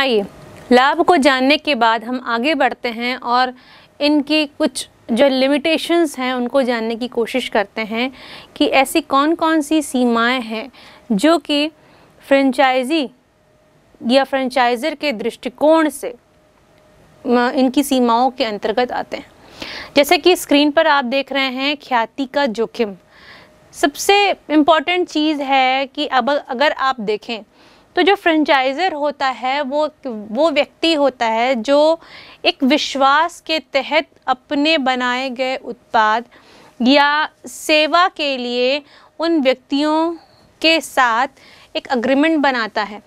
आइए लाभ को जानने के बाद हम आगे बढ़ते हैं और इनकी कुछ जो लिमिटेशंस हैं, उनको जानने की कोशिश करते हैं कि ऐसी कौन कौन सी सीमाएँ हैं जो कि फ्रेंचाइजी या फ्रेंचाइज़र के दृष्टिकोण से इनकी सीमाओं के अंतर्गत आते हैं। जैसे कि स्क्रीन पर आप देख रहे हैं ख्याति का जोखिम। सबसे इंपॉर्टेंट चीज़ है कि अब अगर आप देखें तो जो फ्रेंचाइज़र होता है, वो वो व्यक्ति होता है जो एक विश्वास के तहत अपने बनाए गए उत्पाद या सेवा के लिए उन व्यक्तियों के साथ एक अग्रीमेंट बनाता है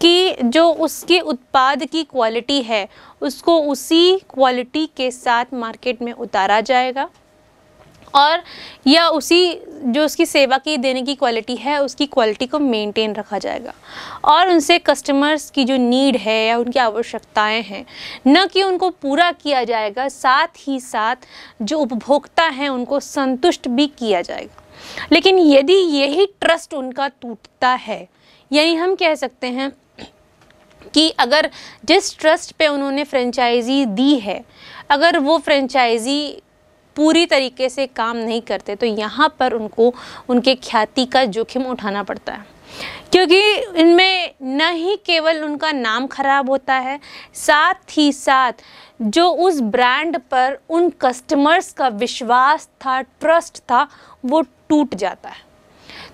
कि जो उसके उत्पाद की क्वालिटी है, उसको उसी क्वालिटी के साथ मार्केट में उतारा जाएगा। और या उसी जो उसकी सेवा की देने की क्वालिटी है, उसकी क्वालिटी को मेंटेन रखा जाएगा। और उनसे कस्टमर्स की जो नीड है या उनकी आवश्यकताएँ हैं, न कि उनको पूरा किया जाएगा, साथ ही साथ जो उपभोक्ता हैं, उनको संतुष्ट भी किया जाएगा। लेकिन यदि यही ट्रस्ट उनका टूटता है, यानी हम कह सकते हैं कि अगर जिस ट्रस्ट पे उन्होंने फ्रेंचाइजी दी है, अगर वो फ्रेंचाइजी पूरी तरीके से काम नहीं करते तो यहाँ पर उनको, उनके ख्याति का जोखिम उठाना पड़ता है। क्योंकि इनमें न ही केवल उनका नाम खराब होता है, साथ ही साथ जो उस ब्रांड पर उन कस्टमर्स का विश्वास था ट्रस्ट था, वो टूट जाता है।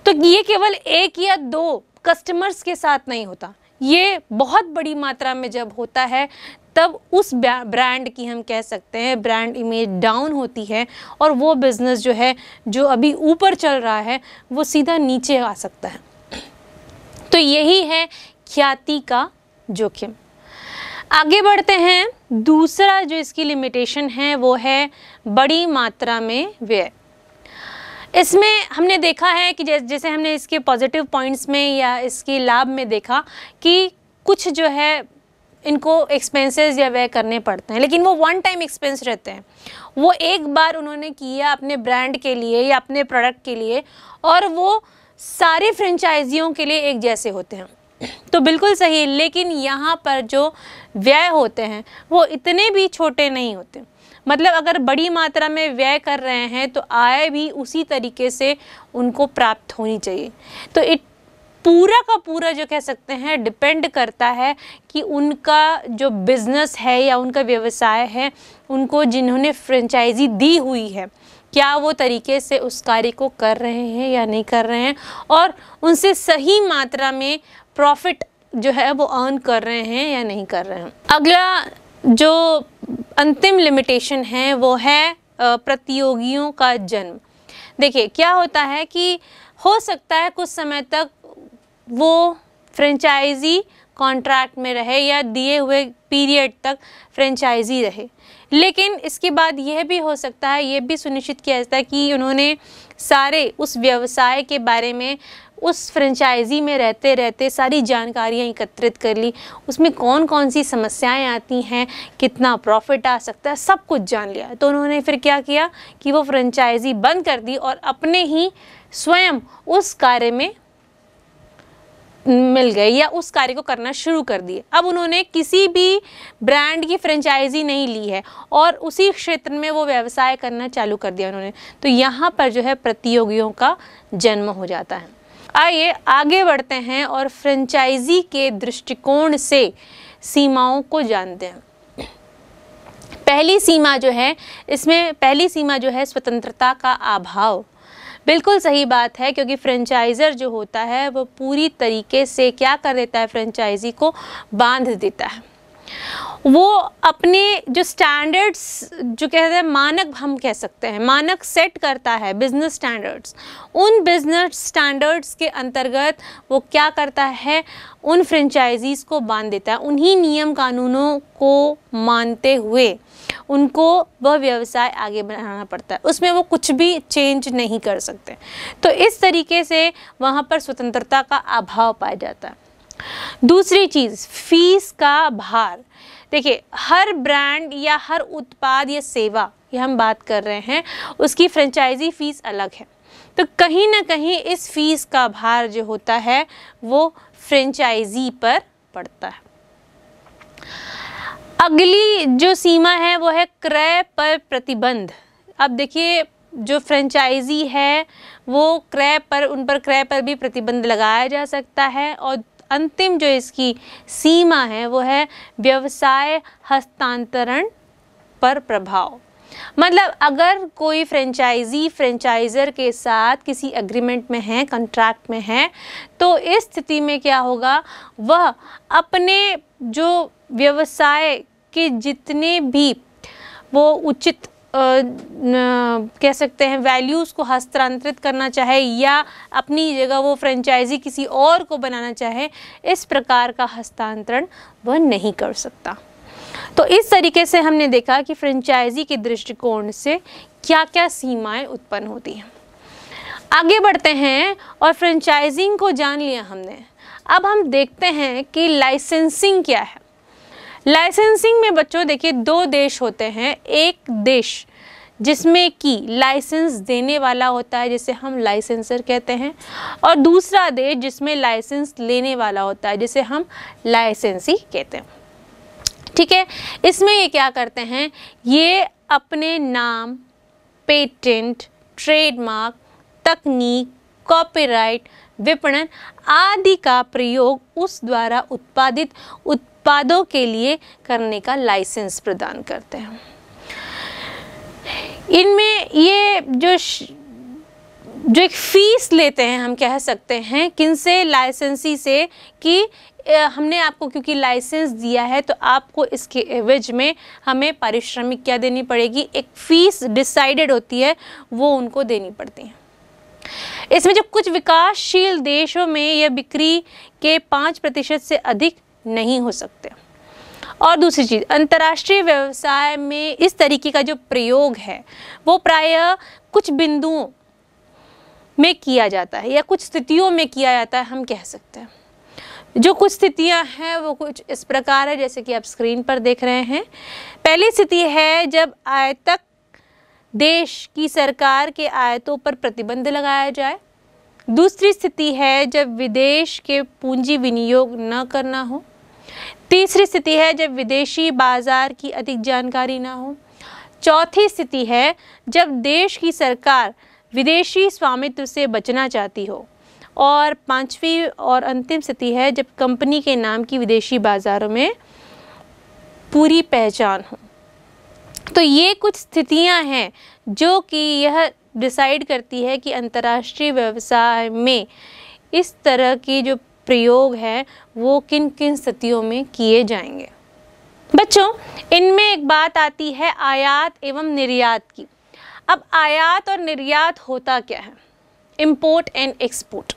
तो ये केवल एक या दो कस्टमर्स के साथ नहीं होता। ये बहुत बड़ी मात्रा में जब होता है तब उस ब्रांड की हम कह सकते हैं ब्रांड इमेज डाउन होती है और वो बिज़नेस जो है, जो अभी ऊपर चल रहा है, वो सीधा नीचे आ सकता है। तो यही है ख्याति का जोखिम। आगे बढ़ते हैं। दूसरा जो इसकी लिमिटेशन है, वो है बड़ी मात्रा में व्यय। इसमें हमने देखा है कि जैसे हमने इसके पॉजिटिव पॉइंट्स में या इसके लाभ में देखा कि कुछ जो है इनको एक्सपेंसेस या व्यय करने पड़ते हैं। लेकिन वो वन टाइम एक्सपेंस रहते हैं। वो एक बार उन्होंने किया अपने ब्रांड के लिए या अपने प्रोडक्ट के लिए और वो सारे फ्रेंचाइजियों के लिए एक जैसे होते हैं। तो बिल्कुल सही, लेकिन यहाँ पर जो व्यय होते हैं, वो इतने भी छोटे नहीं होते। मतलब अगर बड़ी मात्रा में व्यय कर रहे हैं तो आय भी उसी तरीके से उनको प्राप्त होनी चाहिए। तो इट पूरा का पूरा जो कह सकते हैं डिपेंड करता है कि उनका जो बिज़नेस है या उनका व्यवसाय है, उनको जिन्होंने फ्रेंचाइजी दी हुई है, क्या वो तरीके से उस कार्य को कर रहे हैं या नहीं कर रहे हैं? और उनसे सही मात्रा में प्रॉफिट जो है वो अर्न कर रहे हैं या नहीं कर रहे हैं? अगला जो अंतिम लिमिटेशन है वो है प्रतियोगियों का जन्म। देखिए, क्या होता है कि हो सकता है कुछ समय तक वो फ्रेंचाइजी कॉन्ट्रैक्ट में रहे या दिए हुए पीरियड तक फ्रेंचाइजी रहे। लेकिन इसके बाद यह भी हो सकता है ये भी सुनिश्चित किया जाता है कि उन्होंने सारे उस व्यवसाय के बारे में उस फ्रेंचाइजी में रहते रहते सारी जानकारियाँ एकत्रित कर ली। उसमें कौन कौन सी समस्याएँ आती हैं, कितना प्रॉफिट आ सकता है, सब कुछ जान लिया। तो उन्होंने फिर क्या किया कि वो फ्रेंचाइजी बंद कर दी और अपने ही स्वयं उस कार्य में मिल गए या उस कार्य को करना शुरू कर दिए। अब उन्होंने किसी भी ब्रांड की फ्रेंचाइजी नहीं ली है और उसी क्षेत्र में वो व्यवसाय करना चालू कर दिया उन्होंने। तो यहाँ पर जो है प्रतियोगियों का जन्म हो जाता है। आइए आगे बढ़ते हैं और फ्रेंचाइजी के दृष्टिकोण से सीमाओं को जानते हैं। पहली सीमा जो है, इसमें पहली सीमा जो है स्वतंत्रता का अभाव। बिल्कुल सही बात है, क्योंकि फ्रेंचाइज़र जो होता है, वो पूरी तरीके से क्या कर देता है, फ्रेंचाइजी को बाँध देता है। वो अपने जो स्टैंडर्ड्स जो कहते हैं, मानक हम कह सकते हैं, मानक सेट करता है बिज़नेस स्टैंडर्ड्स उन बिज़नेस स्टैंडर्ड्स के अंतर्गत वो क्या करता है? उन फ्रेंचाइजीज को बाँध देता है। उन्हीं नियम कानूनों को मानते हुए उनको वह व्यवसाय आगे बढ़ाना पड़ता है। उसमें वो कुछ भी चेंज नहीं कर सकते। तो इस तरीके से वहाँ पर स्वतंत्रता का अभाव पाया जाता है। दूसरी चीज़ फ़ीस का भार। देखिए, हर ब्रांड या हर उत्पाद या सेवा ये हम बात कर रहे हैं, उसकी फ्रेंचाइजी फ़ीस अलग है। तो कहीं ना कहीं इस फ़ीस का भार जो होता है, वो फ्रेंचाइजी पर पड़ता है। अगली जो सीमा है, वो है क्रय पर प्रतिबंध। अब देखिए, जो फ्रेंचाइजी है, वो क्रय पर, उन पर क्रय पर भी प्रतिबंध लगाया जा सकता है और अंतिम जो इसकी सीमा है, वो है व्यवसाय हस्तांतरण पर प्रभाव। मतलब अगर कोई फ्रेंचाइजी, फ्रेंचाइज़र के साथ किसी एग्रीमेंट में है कॉन्ट्रैक्ट में है तो इस स्थिति में क्या होगा? वह अपने जो व्यवसाय के जितने भी वो उचित कह सकते हैं वैल्यूज़ को हस्तांतरित करना चाहे या अपनी जगह वो फ्रेंचाइजी किसी और को बनाना चाहे, इस प्रकार का हस्तांतरण वह नहीं कर सकता। तो इस तरीके से हमने देखा कि फ्रेंचाइजी के दृष्टिकोण से क्या क्या सीमाएँ उत्पन्न होती हैं। आगे बढ़ते हैं और फ्रेंचाइजिंग को जान लिया हमने। अब हम देखते हैं कि लाइसेंसिंग क्या है। लाइसेंसिंग में बच्चों, देखिए, दो देश होते हैं। एक देश, जिसमें कि लाइसेंस देने वाला होता है, जिसे हम लाइसेंसर कहते हैं, और दूसरा देश, जिसमें लाइसेंस लेने वाला होता है, जिसे हम लाइसेंसी कहते हैं। ठीक है? इसमें ये क्या करते हैं? ये अपने नाम पेटेंट ट्रेडमार्क तकनीक कॉपीराइट विपणन आदि का प्रयोग उस द्वारा उत्पादित, उत्पादों के लिए करने का लाइसेंस प्रदान करते हैं। इनमें ये जो जो एक फ़ीस लेते हैं, हम कह सकते हैं, किन से लाइसेंसी से कि हमने आपको क्योंकि लाइसेंस दिया है तो आपको इसके एवज में हमें पारिश्रमिक क्या देनी पड़ेगी? एक फ़ीस डिसाइडेड होती है, वो उनको देनी पड़ती है। इसमें जब कुछ विकासशील देशों में यह बिक्री के पाँच प्रतिशत से अधिक नहीं हो सकते। और दूसरी चीज़, अंतर्राष्ट्रीय व्यवसाय में इस तरीके का जो प्रयोग है, वो प्रायः कुछ बिंदुओं में किया जाता है या कुछ स्थितियों में किया जाता है, हम कह सकते हैं। जो कुछ स्थितियाँ हैं, वो कुछ इस प्रकार है, जैसे कि आप स्क्रीन पर देख रहे हैं। पहली स्थिति है जब आयतक देश की सरकार के आयतों पर प्रतिबंध लगाया जाए। दूसरी स्थिति है जब विदेश के पूंजी विनियोग न करना हो। तीसरी स्थिति है जब विदेशी बाज़ार की अधिक जानकारी ना हो। चौथी स्थिति है जब देश की सरकार विदेशी स्वामित्व से बचना चाहती हो। और पांचवी और अंतिम स्थिति है जब कंपनी के नाम की विदेशी बाज़ारों में पूरी पहचान हो। तो ये कुछ स्थितियाँ हैं जो कि यह डिसाइड करती है कि अंतर्राष्ट्रीय व्यवसाय में इस तरह की जो प्रयोग है, वो किन किन स्थितियों में किए जाएँगे? बच्चों, इनमें एक बात आती है आयात एवं निर्यात की। अब आयात और निर्यात होता क्या है? इम्पोर्ट एंड एक्सपोर्ट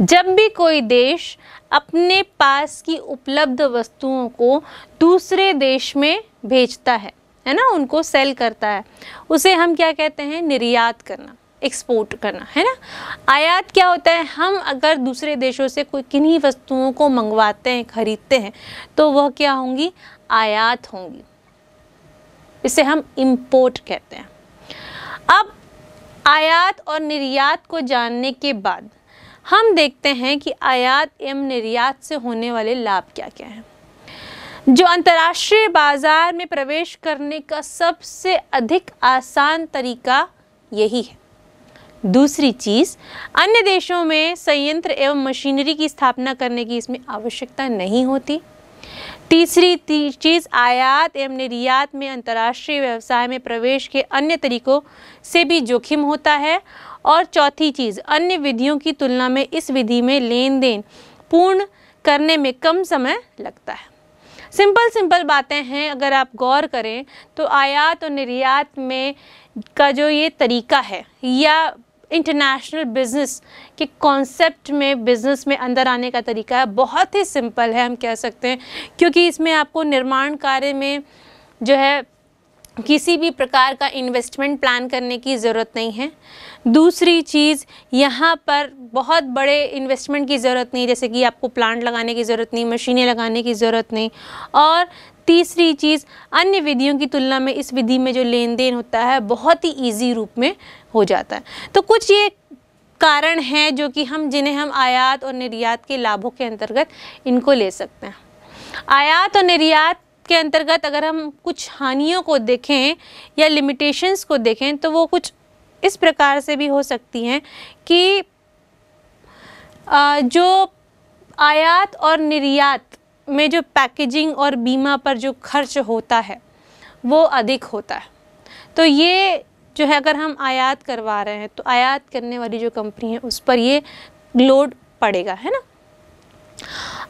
जब भी कोई देश अपने पास की उपलब्ध वस्तुओं को दूसरे देश में भेजता है है ना? उनको सेल करता है, उसे हम क्या कहते हैं? निर्यात करना। एक्सपोर्ट करना, है ना? आयात क्या होता है? हम अगर दूसरे देशों से कोई किन्हीं वस्तुओं को मंगवाते हैं, खरीदते हैं तो वह क्या होंगी? आयात होंगी। इसे हम इम्पोर्ट कहते हैं। अब आयात और निर्यात को जानने के बाद हम देखते हैं कि आयात एवं निर्यात से होने वाले लाभ क्या क्या हैं। जो अंतर्राष्ट्रीय बाज़ार में प्रवेश करने का सबसे अधिक आसान तरीका यही है। दूसरी चीज़, अन्य देशों में संयंत्र एवं मशीनरी की स्थापना करने की इसमें आवश्यकता नहीं होती। तीसरी चीज़, आयात एवं निर्यात में अंतर्राष्ट्रीय व्यवसाय में प्रवेश के अन्य तरीकों से भी जोखिम होता है। और चौथी चीज़, अन्य विधियों की तुलना में इस विधि में लेन देन पूर्ण करने में कम समय लगता है। सिंपल सिंपल बातें हैं, अगर आप गौर करें तो आयात और निर्यात में का जो ये तरीका है, या इंटरनेशनल बिज़नेस के कॉन्सेप्ट में बिज़नेस में अंदर आने का तरीका है। बहुत ही सिंपल है, हम कह सकते हैं। क्योंकि इसमें आपको निर्माण कार्य में जो है, किसी भी प्रकार का इन्वेस्टमेंट प्लान करने की ज़रूरत नहीं है। दूसरी चीज़, यहाँ पर बहुत बड़े इन्वेस्टमेंट की ज़रूरत नहीं, जैसे कि आपको प्लांट लगाने की ज़रूरत नहीं, मशीनें लगाने की ज़रूरत नहीं। और तीसरी चीज़, अन्य विधियों की तुलना में इस विधि में जो लेन देन होता है, बहुत ही ईजी रूप में हो जाता है। तो कुछ ये कारण हैं जो कि हम, जिन्हें हम आयात और निर्यात के लाभों के अंतर्गत इनको ले सकते हैं। आयात और निर्यात के अंतर्गत अगर हम कुछ हानियों को देखें या लिमिटेशंस को देखें तो वो कुछ इस प्रकार से भी हो सकती हैं कि जो आयात और निर्यात में जो पैकेजिंग और बीमा पर जो खर्च होता है, वो अधिक होता है। तो ये जो है, अगर हम आयात करवा रहे हैं तो आयात करने वाली जो कंपनी है, उस पर ये लोड पड़ेगा, है ना?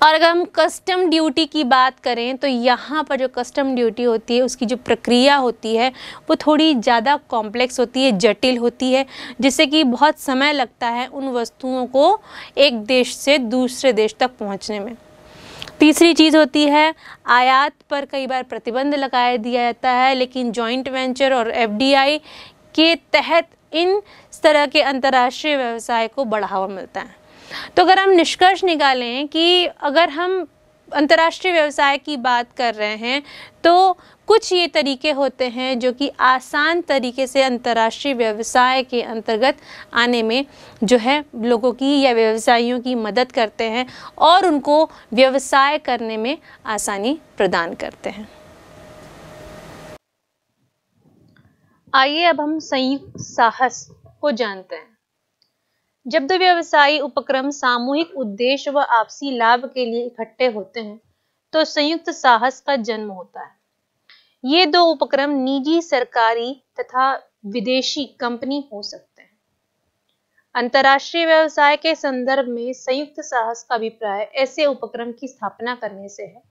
और अगर हम कस्टम ड्यूटी की बात करें तो यहाँ पर जो कस्टम ड्यूटी होती है, उसकी जो प्रक्रिया होती है, वो थोड़ी ज़्यादा कॉम्प्लेक्स होती है, जटिल होती है, जिससे कि बहुत समय लगता है उन वस्तुओं को एक देश से दूसरे देश तक पहुँचने में। तीसरी चीज़ होती है, आयात पर कई बार प्रतिबंध लगाया दिया जाता है, लेकिन जॉइंट वेंचर और एफडीआई के तहत इन तरह के अंतर्राष्ट्रीय व्यवसाय को बढ़ावा मिलता है। तो अगर हम निष्कर्ष निकालें कि अगर हम अंतर्राष्ट्रीय व्यवसाय की बात कर रहे हैं तो कुछ ये तरीके होते हैं जो कि आसान तरीके से अंतर्राष्ट्रीय व्यवसाय के अंतर्गत आने में जो है लोगों की या व्यवसायियों की मदद करते हैं और उनको व्यवसाय करने में आसानी प्रदान करते हैं। आइए अब हम संयुक्त साहस को जानते हैं। जब दो व्यवसायी उपक्रम, सामूहिक उद्देश्य व आपसी लाभ के लिए इकट्ठे होते हैं तो संयुक्त साहस का जन्म होता है। ये दो उपक्रम निजी सरकारी तथा विदेशी कंपनी हो सकते हैं। अंतर्राष्ट्रीय व्यवसाय के संदर्भ में संयुक्त साहस का अभिप्राय ऐसे उपक्रम की स्थापना करने से है,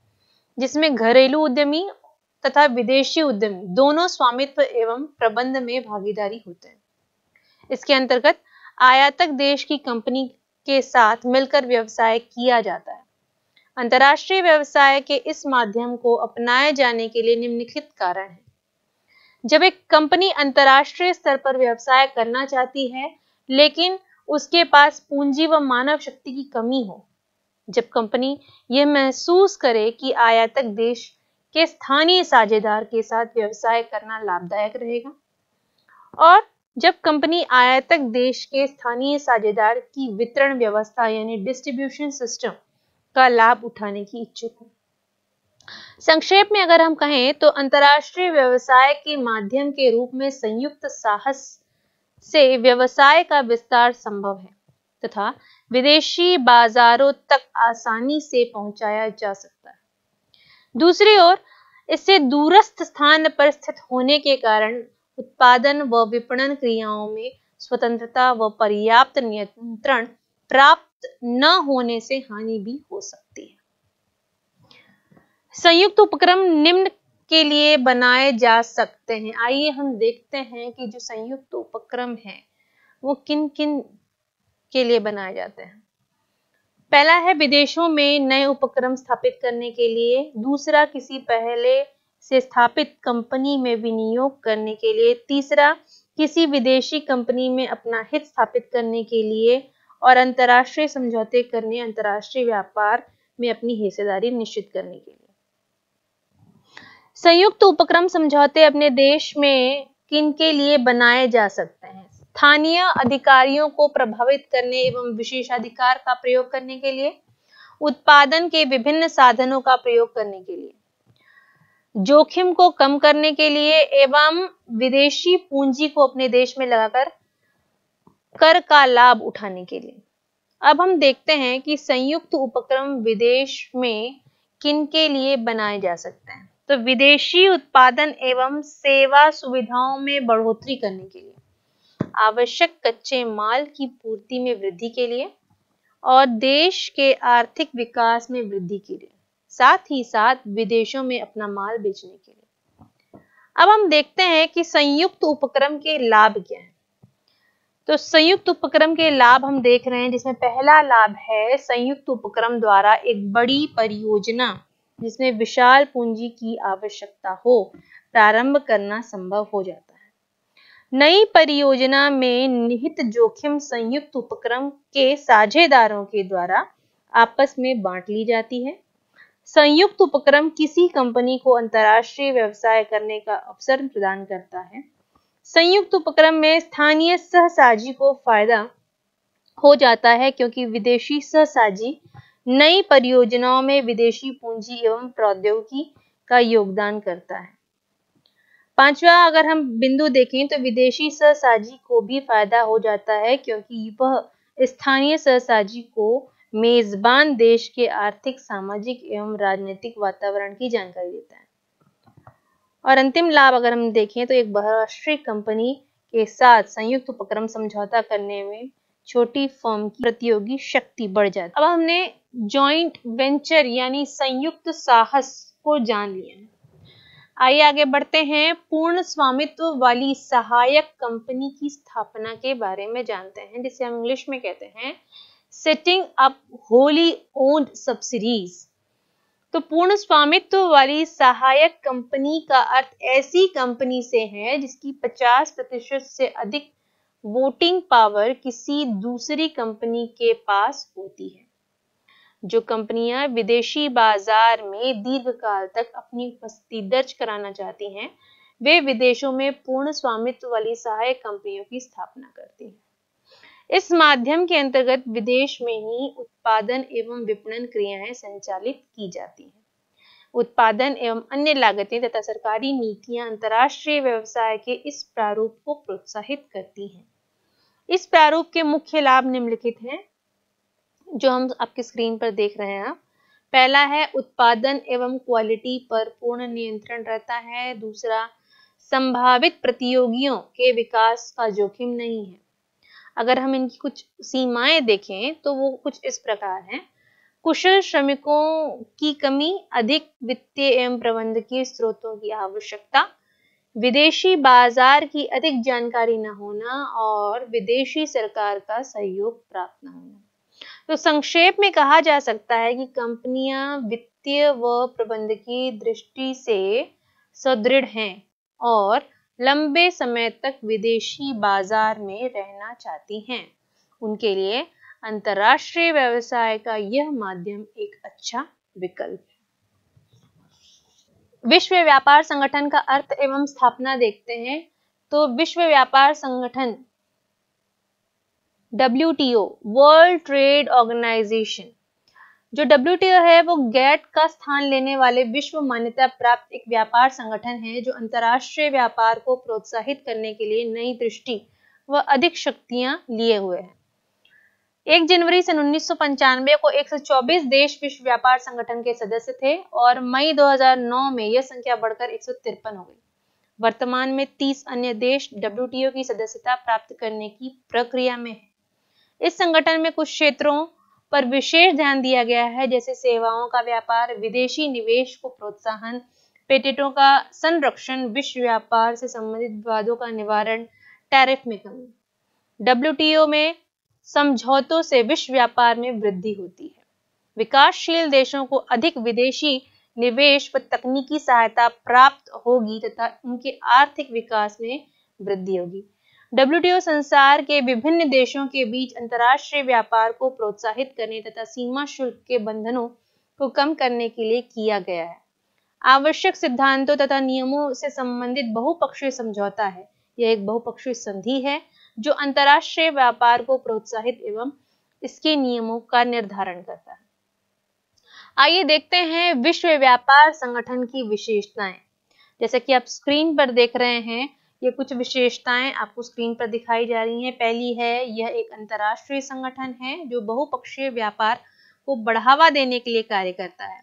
जिसमें घरेलू उद्यमी तथा विदेशी उद्यमी दोनों स्वामित्व एवं प्रबंध में भागीदारी होते हैं। इसके अंतर्गत आयातक देश की कंपनी के साथ मिलकर व्यवसाय किया जाता है। अंतर्राष्ट्रीय व्यवसाय के इस माध्यम को अपनाए जाने के लिए निम्नलिखित कारण है। जब एक कंपनी अंतर्राष्ट्रीय स्तर पर व्यवसाय करना चाहती है, लेकिन उसके पास पूंजी व मानव शक्ति की कमी हो, जब कंपनी यह महसूस करे कि आयातक देश के स्थानीय साझेदार के साथ व्यवसाय करना लाभदायक रहेगा। और जब कंपनी आयातक देश के स्थानीय साझेदार की वितरण व्यवस्था यानी डिस्ट्रीब्यूशन सिस्टम का लाभ उठाने की इच्छुक हो। संक्षेप में अगर हम कहें तो अंतर्राष्ट्रीय व्यवसाय के माध्यम के रूप में संयुक्त साहस से व्यवसाय का विस्तार संभव है तथा विदेशी बाजारों तक आसानी से पहुँचाया जा सकता है। दूसरी ओर, इससे दूरस्थ स्थान पर स्थित होने के कारण उत्पादन व विपणन क्रियाओं में स्वतंत्रता व पर्याप्त नियंत्रण प्राप्त न होने से हानि भी हो सकती है। संयुक्त उपक्रम निम्न के लिए बनाए जा सकते हैं। आइए हम देखते हैं कि जो संयुक्त उपक्रम है, वो किन किन के लिए बनाए जाते हैं। पहला है विदेशों में नए उपक्रम स्थापित करने के लिए। दूसरा, किसी पहले से स्थापित कंपनी में विनियोग करने के लिए। तीसरा, किसी विदेशी कंपनी में अपना हित स्थापित करने के लिए और अंतर्राष्ट्रीय समझौते करने, अंतर्राष्ट्रीय व्यापार में अपनी हिस्सेदारी निश्चित करने के लिए। संयुक्त उपक्रम समझौते अपने देश में किन के लिए बनाए जा सकते हैं? स्थानीय अधिकारियों को प्रभावित करने एवं विशेषाधिकार का प्रयोग करने के लिए, उत्पादन के विभिन्न साधनों का प्रयोग करने के लिए, जोखिम को कम करने के लिए एवं विदेशी पूंजी को अपने देश में लगाकर कर का लाभ उठाने के लिए। अब हम देखते हैं कि संयुक्त उपक्रम विदेश में किन के लिए बनाए जा सकते हैं। तो विदेशी उत्पादन एवं सेवा सुविधाओं में बढ़ोतरी करने के लिए आवश्यक कच्चे माल की पूर्ति में वृद्धि के लिए और देश के आर्थिक विकास में वृद्धि के लिए, साथ ही साथ विदेशों में अपना माल बेचने के लिए। अब हम देखते हैं कि संयुक्त उपक्रम के लाभ क्या हैं। तो संयुक्त उपक्रम के लाभ हम देख रहे हैं, जिसमें पहला लाभ है संयुक्त उपक्रम द्वारा एक बड़ी परियोजना, जिसमें विशाल पूंजी की आवश्यकता हो, प्रारंभ करना संभव हो जाता है। नई परियोजना में निहित जोखिम संयुक्त उपक्रम के साझेदारों के द्वारा आपस में बांट ली जाती है। संयुक्त उपक्रम किसी कंपनी को अंतर्राष्ट्रीय व्यवसाय करने का अवसर प्रदान करता है। संयुक्त उपक्रम में स्थानीय सहसाजी को फ़ायदा हो जाता है क्योंकि विदेशी सहसाजी नई परियोजनाओं में विदेशी पूंजी एवं प्रौद्योगिकी का योगदान करता है। पांचवा, अगर हम बिंदु देखें तो विदेशी सहसाजी को भी फ़ायदा हो जाता है क्योंकि वह स्थानीय सहसाजी को मेजबान देश के आर्थिक, सामाजिक एवं राजनीतिक वातावरण की जानकारी देता है। और अंतिम लाभ अगर हम देखें तो एक बहुराष्ट्रीय कंपनी के साथ संयुक्त उपक्रम समझौता करने में छोटी फर्म की प्रतियोगी शक्ति बढ़ जाती है। अब हमने जॉइंट वेंचर यानी संयुक्त साहस को जान लिया है। आइए आगे बढ़ते हैं। पूर्ण स्वामित्व वाली सहायक कंपनी की स्थापना के बारे में जानते हैं, जिसे हम इंग्लिश में कहते हैं setting up wholly owned subsidies तो पूर्ण स्वामित्व वाली सहायक कंपनी का अर्थ ऐसी कंपनी से है, जिसकी 50 प्रतिशत से अधिक वोटिंग पावर किसी दूसरी कंपनी के पास होती है। जो कंपनियाँ विदेशी बाज़ार में दीर्घकाल तक अपनी उपस्थिति दर्ज कराना चाहती हैं, वे विदेशों में पूर्ण स्वामित्व वाली सहायक कंपनियों की स्थापना करती हैं। इस माध्यम के अंतर्गत विदेश में ही उत्पादन एवं विपणन क्रियाएँ संचालित की जाती हैं। उत्पादन एवं अन्य लागतें तथा सरकारी नीतियाँ अंतर्राष्ट्रीय व्यवसाय के इस प्रारूप को प्रोत्साहित करती हैं। इस प्रारूप के मुख्य लाभ निम्नलिखित हैं। जो हम आपके स्क्रीन पर देख रहे हैं पहला है उत्पादन एवं क्वालिटी पर पूर्ण नियंत्रण रहता है। दूसरा, संभावित प्रतियोगियों के विकास का जोखिम नहीं है। अगर हम इनकी कुछ सीमाएँ देखें तो वो कुछ इस प्रकार हैं। कुशल श्रमिकों की कमी, अधिक वित्तीय एवं प्रबंधकीय स्रोतों की आवश्यकता, विदेशी बाज़ार की अधिक जानकारी न होना और विदेशी सरकार का सहयोग प्राप्त न होना। तो संक्षेप में कहा जा सकता है कि कंपनियाँ वित्तीय व प्रबंधकीय दृष्टि से सुदृढ़ हैं और लंबे समय तक विदेशी बाज़ार में रहना चाहती हैं। उनके लिए अंतर्राष्ट्रीय व्यवसाय का यह माध्यम एक अच्छा विकल्प है। विश्व व्यापार संगठन का अर्थ एवं स्थापना देखते हैं तो विश्व व्यापार संगठन डब्ल्यू वर्ल्ड ट्रेड ऑर्गेनाइजेशन जो डब्ल्यूटीओ है, वो गैट का स्थान लेने वाले विश्व मान्यता प्राप्त एक व्यापार संगठन है, जो अंतर्राष्ट्रीय व्यापार को प्रोत्साहित करने के लिए नई दृष्टि व अधिक शक्तियाँ लिए हुए हैं। एक जनवरी सन उन्नीस सौ पंचानवे को 124 देश विश्व व्यापार संगठन के सदस्य थे और मई 2009 में यह संख्या बढ़कर एक सौ तिरपन हो गई। वर्तमान में 30 अन्य देश डब्ल्यू की सदस्यता प्राप्त करने की प्रक्रिया में है। इस संगठन में कुछ क्षेत्रों पर विशेष ध्यान दिया गया है, जैसे सेवाओं का व्यापार, विदेशी निवेश को प्रोत्साहन, पेटेंटों का संरक्षण, विश्व व्यापार से संबंधित विवादों का निवारण, टैरिफ में कमी। डब्ल्यूटीओ में समझौतों से विश्व व्यापार में वृद्धि होती है। विकासशील देशों को अधिक विदेशी निवेश व तकनीकी सहायता प्राप्त होगी तथा उनके आर्थिक विकास में वृद्धि होगी। डब्ल्यू संसार के विभिन्न देशों के बीच अंतर्राष्ट्रीय व्यापार को प्रोत्साहित करने तथा सीमा शुल्क के बंधनों को कम करने के लिए किया गया है। आवश्यक सिद्धांतों तथा नियमों से संबंधित बहुपक्षीय समझौता है। यह एक बहुपक्षीय संधि है, जो अंतर्राष्ट्रीय व्यापार को प्रोत्साहित एवं इसके नियमों का निर्धारण करता है। आइए देखते हैं विश्व व्यापार संगठन की विशेषताएँ। जैसे कि आप स्क्रीन पर देख रहे हैं ये कुछ विशेषताएँ आपको स्क्रीन पर दिखाई जा रही हैं। पहली है, यह एक अंतर्राष्ट्रीय संगठन है, जो बहुपक्षीय व्यापार को बढ़ावा देने के लिए कार्य करता है।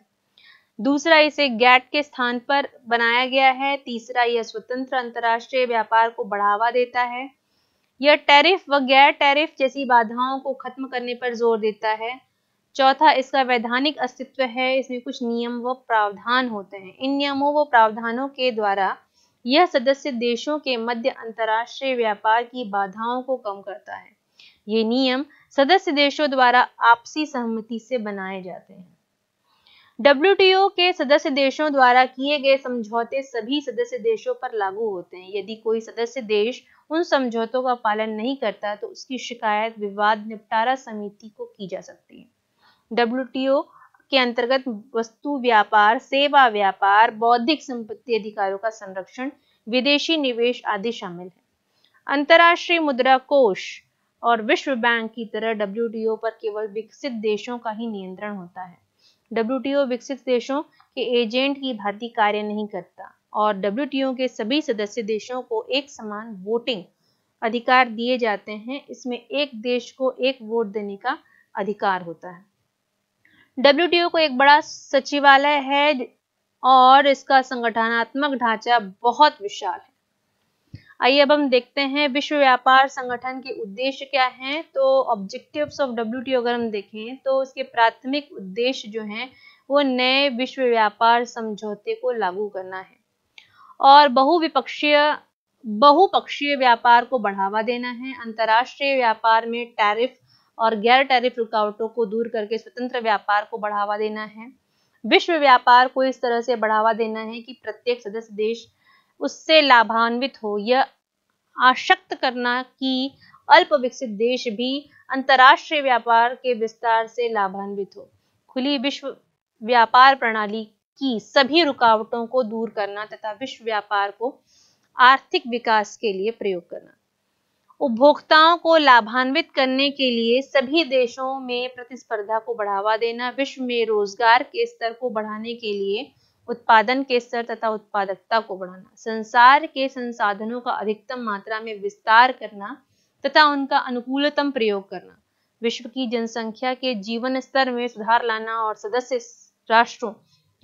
दूसरा, इसे गैट के स्थान पर बनाया गया है। तीसरा, यह स्वतंत्र अंतर्राष्ट्रीय व्यापार को बढ़ावा देता है। यह टैरिफ व गैर टैरिफ जैसी बाधाओं को खत्म करने पर ज़ोर देता है। चौथा, इसका वैधानिक अस्तित्व है। इसमें कुछ नियम व प्रावधान होते हैं। इन नियमों व प्रावधानों के द्वारा यह सदस्य देशों के मध्य अंतर्राष्ट्रीय व्यापार की बाधाओं को कम करता है। ये नियम सदस्य देशों द्वारा आपसी सहमति से बनाए जाते हैं। डब्ल्यूटीओ के सदस्य देशों द्वारा किए गए समझौते सभी सदस्य देशों पर लागू होते हैं। यदि कोई सदस्य देश उन समझौतों का पालन नहीं करता तो उसकी शिकायत विवाद निपटारा समिति को की जा सकती है। डब्ल्यूटीओ के अंतर्गत वस्तु व्यापार, सेवा व्यापार, बौद्धिक संपत्ति अधिकारों का संरक्षण, विदेशी निवेश आदि शामिल है। अंतर्राष्ट्रीय मुद्रा कोष और विश्व बैंक की तरह डब्ल्यूटीओ पर केवल विकसित देशों का ही नियंत्रण होता है। डब्ल्यूटीओ विकसित देशों के एजेंट की भांति कार्य नहीं करता और डब्ल्यूटीओ के सभी सदस्य देशों को एक समान वोटिंग अधिकार दिए जाते हैं। इसमें एक देश को एक वोट देने का अधिकार होता है। डब्ल्यू को एक बड़ा सचिवालय है और इसका संगठनात्मक ढांचा बहुत विशाल है। आइए अब हम देखते हैं विश्व व्यापार संगठन के उद्देश्य क्या हैं। तो ऑब्जेक्टिव्स ऑफ़ डब्ल्यू अगर हम देखें तो इसके प्राथमिक उद्देश्य जो हैं, वो नए विश्व व्यापार समझौते को लागू करना है और बहुविपक्षीय, बहुपक्षीय व्यापार को बढ़ावा देना है। अंतर्राष्ट्रीय व्यापार में टैरिफ और गैर टैरिफ रुकावटों को दूर करके स्वतंत्र व्यापार को बढ़ावा देना है। विश्व व्यापार को इस तरह से बढ़ावा देना है कि प्रत्येक सदस्य देश उससे लाभान्वित हो। यह आशक्त करना कि अल्प विकसित देश भी अंतर्राष्ट्रीय व्यापार के विस्तार से लाभान्वित हो। खुली विश्व व्यापार प्रणाली की सभी रुकावटों को दूर करना तथा विश्व व्यापार को आर्थिक विकास के लिए प्रयोग करना। उपभोक्ताओं को लाभान्वित करने के लिए सभी देशों में प्रतिस्पर्धा को बढ़ावा देना, विश्व में रोज़गार के स्तर को बढ़ाने के लिए उत्पादन के स्तर तथा उत्पादकता को बढ़ाना, संसार के संसाधनों का अधिकतम मात्रा में विस्तार करना तथा उनका अनुकूलतम प्रयोग करना, विश्व की जनसंख्या के जीवन स्तर में सुधार लाना और सदस्य राष्ट्रों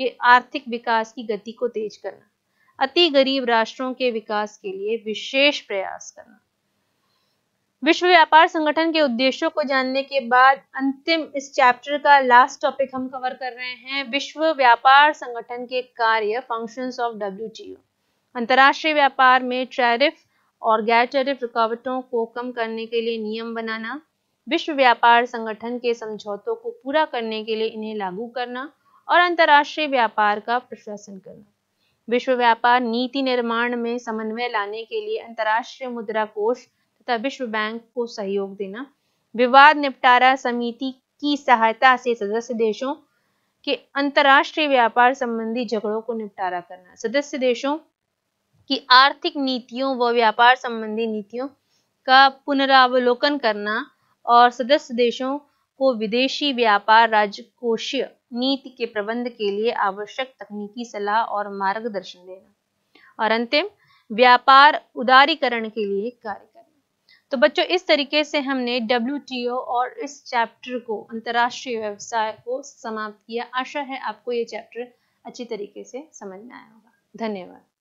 के आर्थिक विकास की गति को तेज करना, अति गरीब राष्ट्रों के विकास के लिए विशेष प्रयास करना। विश्व व्यापार संगठन के उद्देश्यों को जानने के बाद अंतिम इस चैप्टर का लास्ट टॉपिक हम कवर कर रहे हैं विश्व व्यापार संगठन के कार्य फ़ंक्शंस ऑफ़ डब्ल्यूटीओ अंतर्राष्ट्रीय व्यापार में टैरिफ और गैर टैरिफ रुकावटों को कम करने के लिए नियम बनाना विश्व व्यापार संगठन के समझौतों को पूरा करने के लिए इन्हें लागू करना और अंतर्राष्ट्रीय व्यापार का प्रशासन करना। विश्व व्यापार नीति निर्माण में समन्वय लाने के लिए अंतर्राष्ट्रीय मुद्रा कोष विश्व बैंक को सहयोग देना। विवाद निपटारा समिति की सहायता से सदस्य देशों के अंतर्राष्ट्रीय व्यापार संबंधी झगड़ों को निपटारा करना। सदस्य देशों की आर्थिक नीतियों व व्यापार संबंधी नीतियों का पुनरावलोकन करना और सदस्य देशों को विदेशी व्यापार राजकोषीय नीति के प्रबंध के लिए आवश्यक तकनीकी सलाह और मार्गदर्शन देना। और अंतिम, व्यापार उदारीकरण के लिए कार्य तो बच्चों, इस तरीके से हमने डब्ल्यूटीओ और इस चैप्टर को, अंतरराष्ट्रीय व्यवसाय को समाप्त किया। आशा है आपको ये चैप्टर अच्छी तरीके से समझ में आया होगा। धन्यवाद।